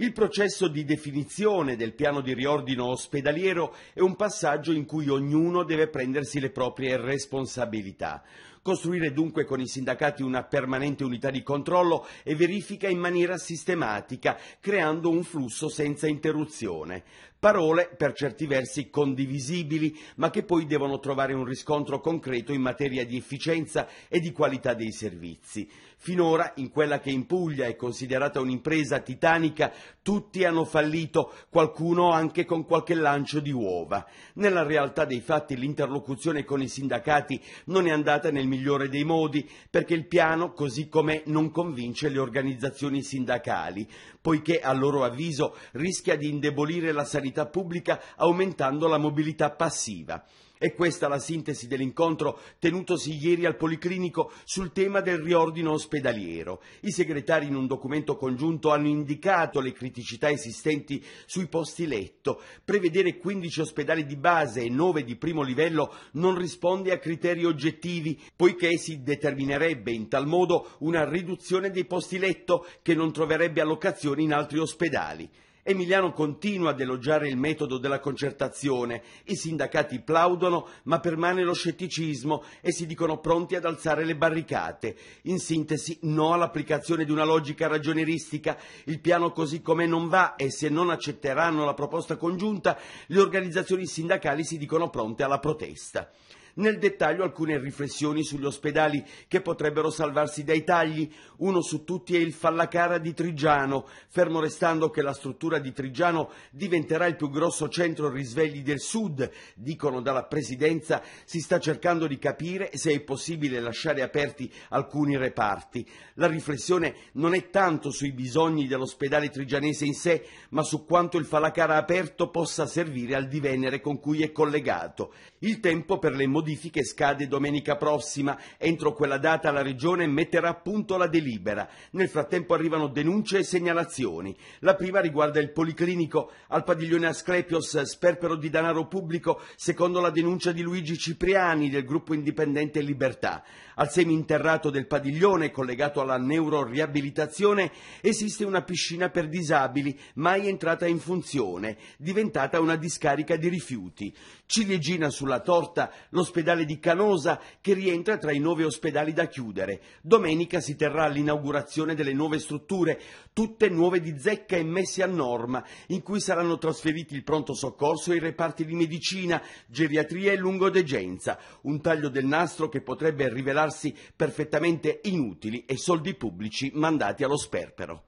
Il processo di definizione del piano di riordino ospedaliero è un passaggio in cui ognuno deve prendersi le proprie responsabilità. Costruire dunque con i sindacati una permanente unità di controllo e verifica in maniera sistematica, creando un flusso senza interruzione. Parole per certi versi condivisibili, ma che poi devono trovare un riscontro concreto in materia di efficienza e di qualità dei servizi. Finora, in quella che in Puglia è considerata un'impresa titanica, tutti hanno fallito, qualcuno anche con qualche lancio di uova. Nella realtà dei fatti l'interlocuzione con i sindacati non è andata nel migliore dei modi, perché il piano, così com'è, non convince le organizzazioni sindacali, poiché a loro avviso rischia di indebolire la sanità pubblica aumentando la mobilità passiva. È questa la sintesi dell'incontro tenutosi ieri al Policlinico sul tema del riordino ospedaliero. I segretari in un documento congiunto hanno indicato le criticità esistenti sui posti letto. Prevedere 15 ospedali di base e 9 di primo livello non risponde a criteri oggettivi, poiché si determinerebbe in tal modo una riduzione dei posti letto che non troverebbe allocazioni in altri ospedali. Emiliano continua ad elogiare il metodo della concertazione, i sindacati plaudono, ma permane lo scetticismo e si dicono pronti ad alzare le barricate. In sintesi, no all'applicazione di una logica ragionieristica, il piano così come non va e se non accetteranno la proposta congiunta, le organizzazioni sindacali si dicono pronte alla protesta. Nel dettaglio alcune riflessioni sugli ospedali che potrebbero salvarsi dai tagli. Uno su tutti è il Fallacara di Trigiano, fermo restando che la struttura di Trigiano diventerà il più grosso centro risvegli del sud. Dicono dalla presidenza si sta cercando di capire se è possibile lasciare aperti alcuni reparti. La riflessione non è tanto sui bisogni dell'ospedale trigianese in sé, ma su quanto il Fallacara aperto possa servire al divenere con cui è collegato. Il tempo per le modifiche modifiche scade domenica prossima. Entro quella data la Regione metterà a punto la delibera. Nel frattempo arrivano denunce e segnalazioni. La prima riguarda il Policlinico. Al padiglione Asclepios sperpero di denaro pubblico secondo la denuncia di Luigi Cipriani del gruppo indipendente Libertà. Al seminterrato del padiglione, collegato alla neuroriabilitazione, esiste una piscina per disabili, mai entrata in funzione, diventata una discarica di rifiuti. Ciliegina sulla torta l'ospedale di Canosa che rientra tra i nove ospedali da chiudere. Domenica si terrà l'inaugurazione delle nuove strutture, tutte nuove di zecca e messe a norma, in cui saranno trasferiti il pronto soccorso e i reparti di medicina, geriatria e lungodegenza, un taglio del nastro che potrebbe rivelarsi perfettamente inutili e soldi pubblici mandati allo sperpero.